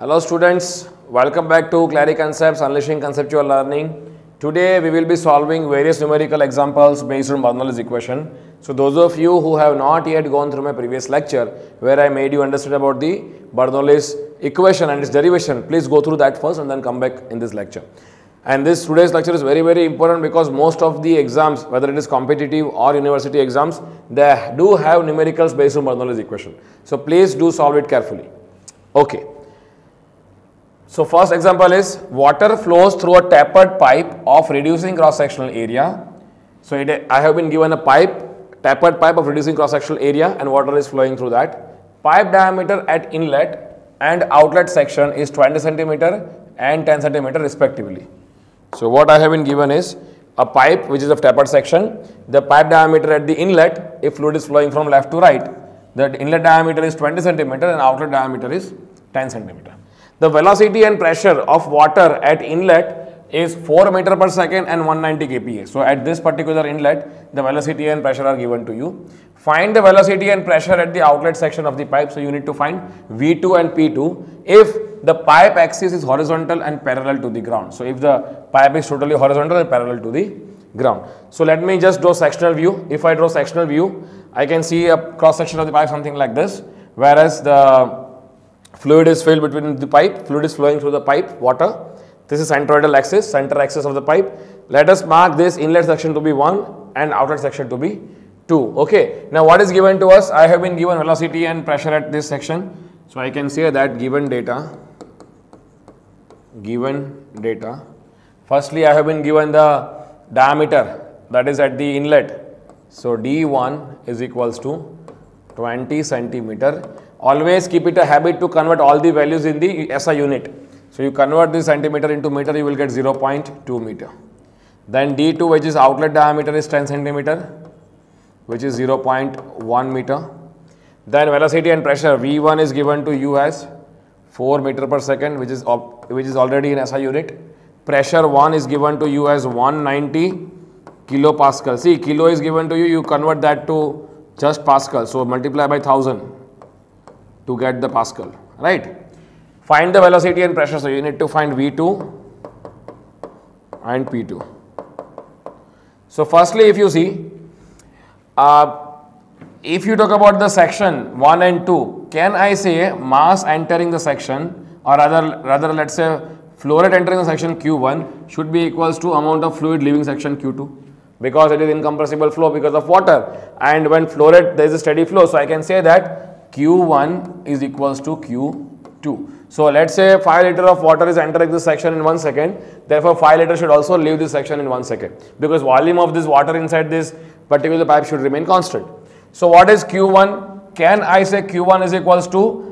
Hello students, welcome back to Clari Concepts Unleashing Conceptual Learning. Today we will be solving various numerical examples based on Bernoulli's equation. So those of you who have not yet gone through my previous lecture where I made you understand about the Bernoulli's equation and its derivation, please go through that first and then come back in this lecture. And this today's lecture is very very important because most of the exams, whether it is competitive or university exams, they do have numericals based on Bernoulli's equation. So please do solve it carefully. Okay. So first example is water flows through a tapered pipe of reducing cross-sectional area. So it, I have been given a pipe, tapered pipe of reducing cross-sectional area and water is flowing through that. Pipe diameter at inlet and outlet section is 20 centimeter and 10 centimeter respectively. So what I have been given is a pipe which is of tapered section. The pipe diameter at the inlet, if fluid is flowing from left to right, the inlet diameter is 20 centimeter and outlet diameter is 10 centimeter. The velocity and pressure of water at inlet is 4 meter per second and 190 kPa. So at this particular inlet, the velocity and pressure are given to you. Find the velocity and pressure at the outlet section of the pipe. So you need to find V2 and P2 if the pipe axis is horizontal and parallel to the ground. So if the pipe is totally horizontal and parallel to the ground. So let me just draw sectional view. If I draw sectional view, I can see a cross section of the pipe something like this, whereas the fluid is filled between the pipe, fluid is flowing through the pipe, water. This is centroidal axis, center axis of the pipe. Let us mark this inlet section to be 1 and outlet section to be 2. Okay. Now what is given to us? I have been given velocity and pressure at this section. So I can say that given data, given data. Firstly, I have been given the diameter that is at the inlet. So D1 is equals to 20 centimeter always keep it a habit to convert all the values in the SI unit. So you convert this centimeter into meter, you will get 0.2 meter. Then D2 which is outlet diameter is 10 centimeter which is 0.1 meter. Then velocity and pressure V1 is given to you as 4 meter per second which is which is already in SI unit. Pressure 1 is given to you as 190 kilopascal. See kilo is given to you, you convert that to just pascal. So multiply by 1000 to get the Pascal, right? Find the velocity and pressure. So you need to find V2 and P2. So firstly, if you see, uh, if you talk about the section 1 and 2, can I say mass entering the section or rather, rather let's say flow rate entering the section Q1 should be equals to amount of fluid leaving section Q2 because it is incompressible flow because of water and when flow rate there is a steady flow. So I can say that Q1 is equals to Q2. So let's say 5 liter of water is entering this section in 1 second. Therefore 5 liter should also leave this section in 1 second because volume of this water inside this particular pipe should remain constant. So what is Q1? Can I say Q1 is equals to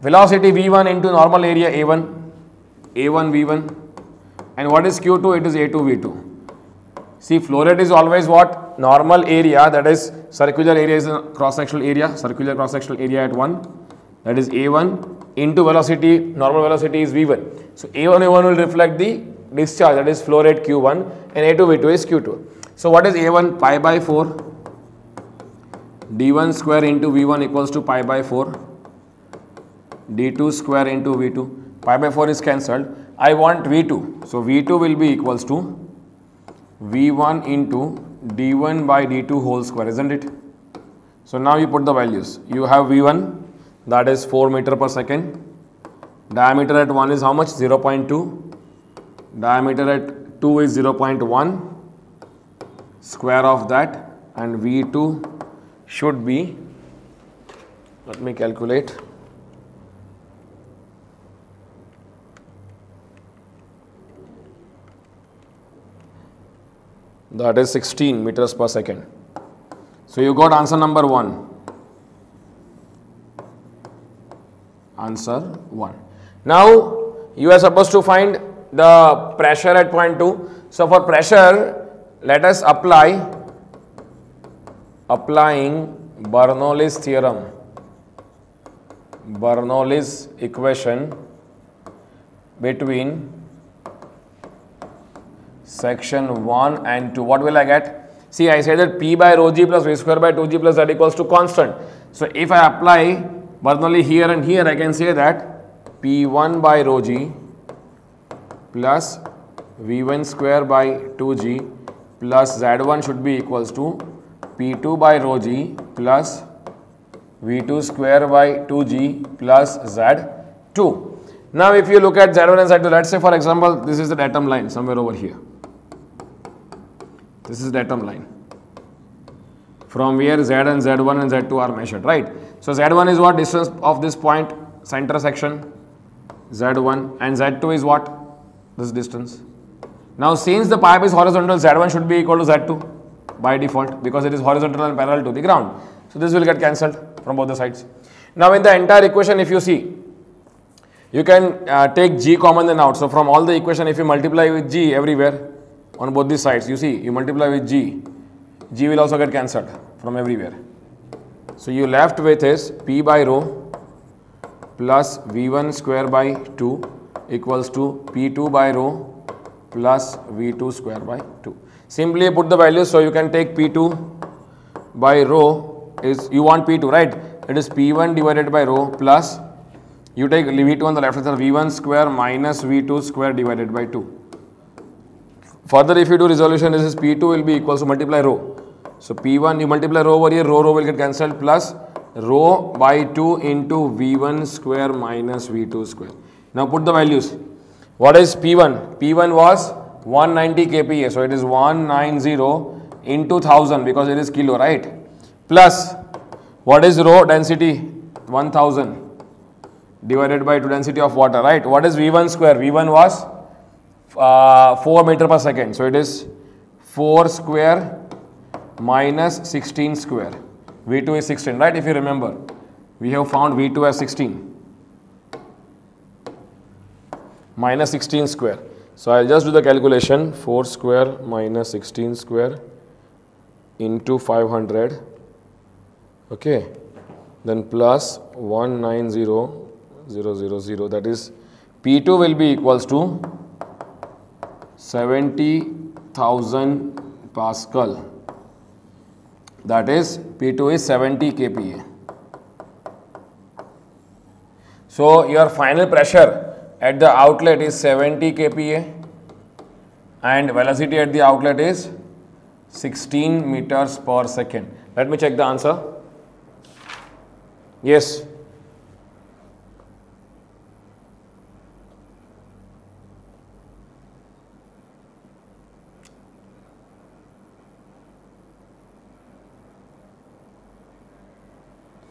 velocity V1 into normal area A1, A1 V1 and what is Q2? It is A2 V2. See flow rate is always what? Normal area that is circular area is a cross sectional area, circular cross sectional area at 1 that is A1 into velocity, normal velocity is V1. So A1 A1 will reflect the discharge that is flow rate Q1 and A2 V2 is Q2. So what is A1 pi by 4 D1 square into V1 equals to pi by 4 D2 square into V2 pi by 4 is cancelled. I want V2. So V2 will be equals to V1 into d1 by d2 whole square isn't it? So now you put the values. You have v1 that is 4 meter per second. Diameter at 1 is how much? 0.2 diameter at 2 is 0.1 square of that and v2 should be let me calculate that is 16 meters per second. So you got answer number 1. Answer 1. Now you are supposed to find the pressure at point 2. So for pressure let us apply applying Bernoulli's theorem Bernoulli's equation between section 1 and 2. What will I get? See, I said that P by rho g plus V square by 2g plus Z equals to constant. So, if I apply Bernoulli here and here, I can say that P1 by rho g plus V1 square by 2g plus Z1 should be equals to P2 by rho g plus V2 square by 2g plus Z2. Now if you look at Z1 and Z2, let's say for example, this is the datum line somewhere over here. This is datum line. From where Z and Z1 and Z2 are measured, right? So Z1 is what distance of this point, center section, Z1 and Z2 is what? This distance. Now since the pipe is horizontal, Z1 should be equal to Z2 by default because it is horizontal and parallel to the ground. So this will get cancelled from both the sides. Now in the entire equation if you see, you can uh, take g common then out. So from all the equation if you multiply with g everywhere on both these sides, you see you multiply with g, g will also get cancelled from everywhere. So you left with is p by rho plus v1 square by 2 equals to p2 by rho plus v2 square by 2. Simply put the values so you can take p2 by rho is you want p2 right it is p1 divided by rho plus you take v2 on the left hand side v1 square minus v2 square divided by 2 further if you do resolution this is p2 will be equals to multiply rho. So p1 you multiply rho over here rho rho will get cancelled plus rho by 2 into v1 square minus v2 square. Now put the values. What is p1 p1 was 190 kPa so it is 190 into 1000 because it is kilo right? Plus what is rho density? 1000 divided by 2 density of water right? What is v1 square? V1 was uh, 4 meter per second. So it is 4 square minus 16 square. V2 is 16 right? If you remember. We have found v2 as 16 minus 16 square. So i'll just do the calculation. 4 square minus 16 square into 500 okay. Then plus 190000 that is p2 will be equals to 70000 pascal. That is p2 is 70 kPa. So your final pressure at the outlet is 70 kPa and velocity at the outlet is 16 meters per second. Let me check the answer. Yes.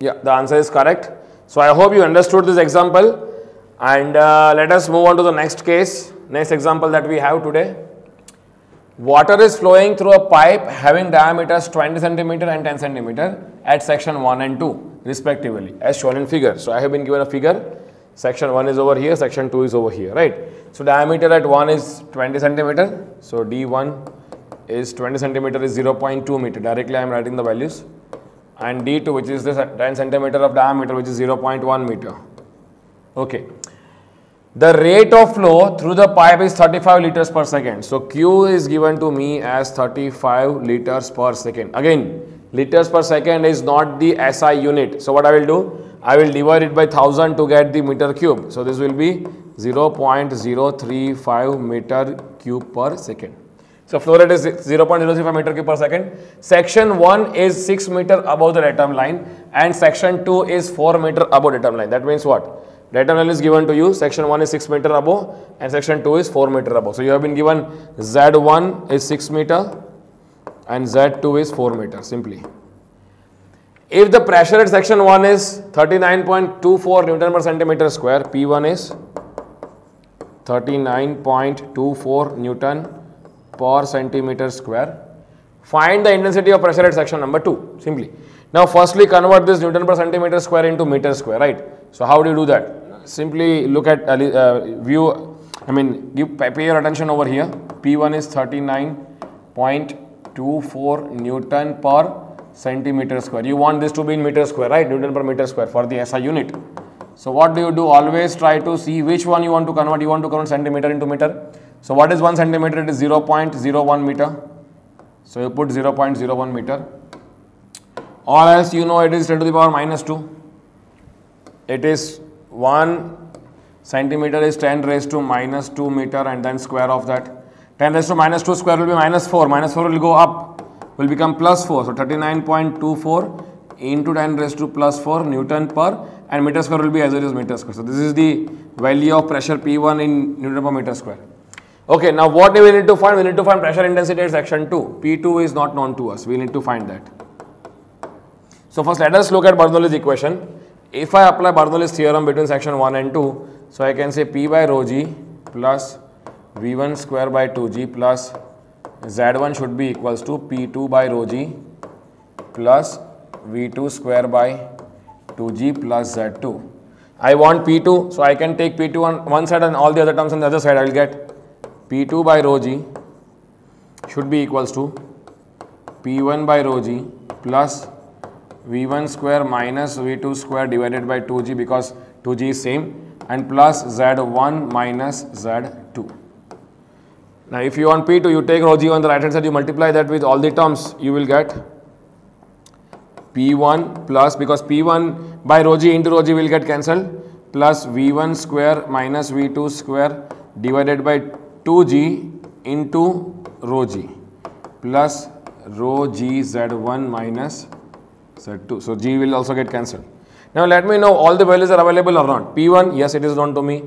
Yeah, the answer is correct. So I hope you understood this example and uh, let us move on to the next case, next example that we have today. Water is flowing through a pipe having diameters 20 centimeter and 10 centimeter at section 1 and 2 respectively as shown in figure. So I have been given a figure, section 1 is over here, section 2 is over here, right. So diameter at 1 is 20 centimeter, so D1 is 20 centimeter is 0.2 meter, directly I am writing the values and D2 which is this 10 centimeter of diameter which is 0.1 meter. Okay. The rate of flow through the pipe is 35 liters per second. So Q is given to me as 35 liters per second. Again, liters per second is not the SI unit. So what I will do? I will divide it by 1000 to get the meter cube. So this will be 0.035 meter cube per second. So flow rate is 0.035 meter cube per second. Section 1 is 6 meter above the datum line and section 2 is 4 meter above datum line. That means what? Datum line is given to you, section 1 is 6 meter above and section 2 is 4 meter above. So you have been given Z1 is 6 meter and Z2 is 4 meter simply. If the pressure at section 1 is 39.24 Newton per centimeter square, P1 is 39.24 Newton per centimeter square. Find the intensity of pressure at section number 2 simply. Now firstly convert this Newton per centimeter square into meter square, right? So how do you do that? Simply look at uh, uh, view, I mean give pay your attention over here. P1 is 39.24 Newton per centimeter square. You want this to be in meter square, right? Newton per meter square for the SI unit. So what do you do? Always try to see which one you want to convert. You want to convert centimeter into meter. So what is 1 centimeter? It is 0.01 meter. So you put 0.01 meter or else you know it is 10 to the power minus 2. It is 1 centimeter is 10 raised to minus 2 meter and then square of that. 10 raised to minus 2 square will be minus 4. Minus 4 will go up, will become plus 4. So 39.24 into 10 raised to plus 4 Newton per and meter square will be as it is meter square. So this is the value of pressure P1 in Newton per meter square. Okay, now what do we need to find? We need to find pressure intensity at section 2. P2 is not known to us. We need to find that. So first let us look at Bernoulli's equation. If I apply Bernoulli's theorem between section 1 and 2, so I can say P by rho g plus V1 square by 2g plus Z1 should be equals to P2 by rho g plus V2 square by 2g plus Z2. I want P2, so I can take P2 on one side and all the other terms on the other side. I will get P2 by rho g should be equals to P1 by rho g plus V1 square minus V2 square divided by 2g because 2g is same and plus Z1 minus Z2. Now if you want P2 you take rho g on the right hand side you multiply that with all the terms you will get P1 plus because P1 by rho g into rho g will get cancelled plus V1 square minus V2 square divided by 2g into rho g plus rho g z1 minus z2. So, g will also get cancelled. Now, let me know all the values are available or not. P1, yes, it is known to me.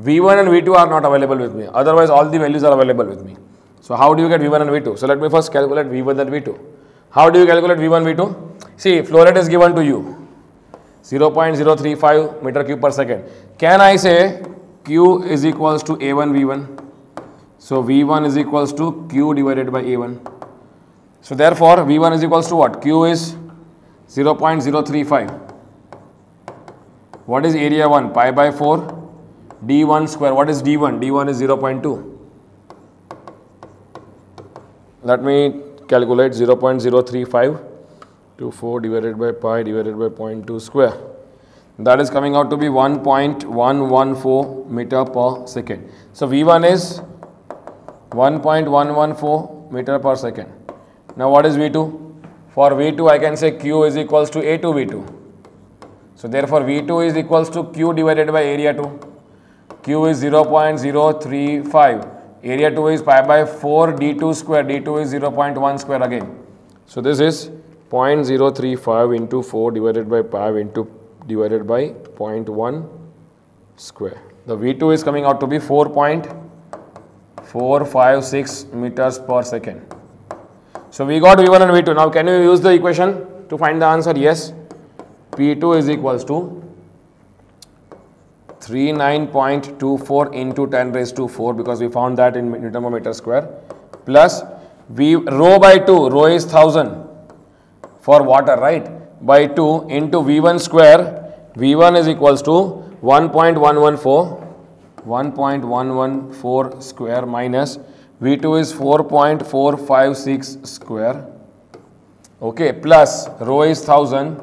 V1 and V2 are not available with me. Otherwise, all the values are available with me. So, how do you get V1 and V2? So, let me first calculate V1 and V2. How do you calculate V1, V2? See, flow rate is given to you 0.035 meter cube per second. Can I say Q is equals to A1 V1? So V1 is equals to Q divided by A1. So therefore V1 is equals to what? Q is 0.035. What is area 1? Pi by 4 D1 square. What is D1? D1 is 0.2. Let me calculate 0.035 to 4 divided by pi divided by 0.2 square. That is coming out to be 1.114 meter per second. So V1 is 1.114 meter per second. Now what is V2? For V2 I can say Q is equals to A2 V2. So therefore V2 is equals to Q divided by area 2. Q is 0.035. Area 2 is pi by 4 D2 square. D2 is 0.1 square again. So this is 0.035 into 4 divided by pi into divided by 0.1 square. The V2 is coming out to be 4. 456 meters per second. So we got V1 and V2. Now can you use the equation to find the answer? Yes. P2 is equals to 39.24 into 10 raised to 4 because we found that in Newton per meter square plus V rho by 2 rho is 1000 for water right by 2 into V1 square V1 is equals to 1.114 1.114 square minus V2 is 4.456 square. Okay plus rho is 1000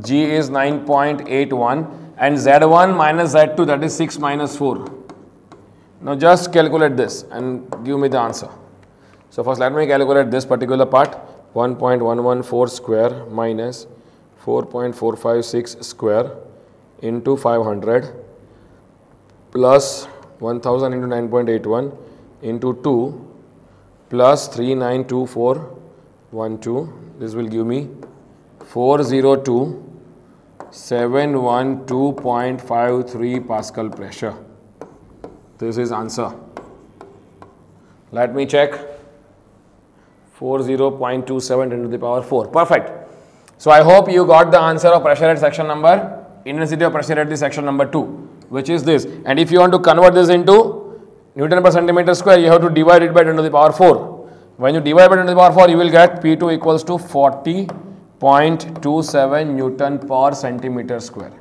G is 9.81 and Z1 minus Z2 that is 6 minus 4 now just calculate this and give me the answer. So first let me calculate this particular part 1.114 square minus 4.456 square into 500 plus 1000 into 9.81 into 2 plus 392412 this will give me 402 712.53 pascal pressure. This is answer. Let me check. 40.27 into the power 4 perfect. So i hope you got the answer of pressure at section number intensity of pressure at the section number 2 which is this. And if you want to convert this into Newton per centimeter square, you have to divide it by 10 to the power 4. When you divide by 10 to the power 4, you will get P2 equals to 40.27 Newton per centimeter square.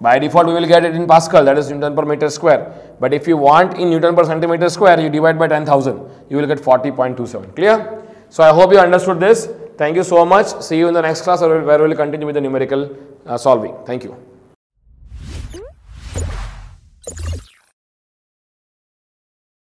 By default, we will get it in Pascal, that is Newton per meter square. But if you want in Newton per centimeter square, you divide by 10,000, you will get 40.27. Clear? So, I hope you understood this. Thank you so much. See you in the next class where we will continue with the numerical uh, solving. Thank you.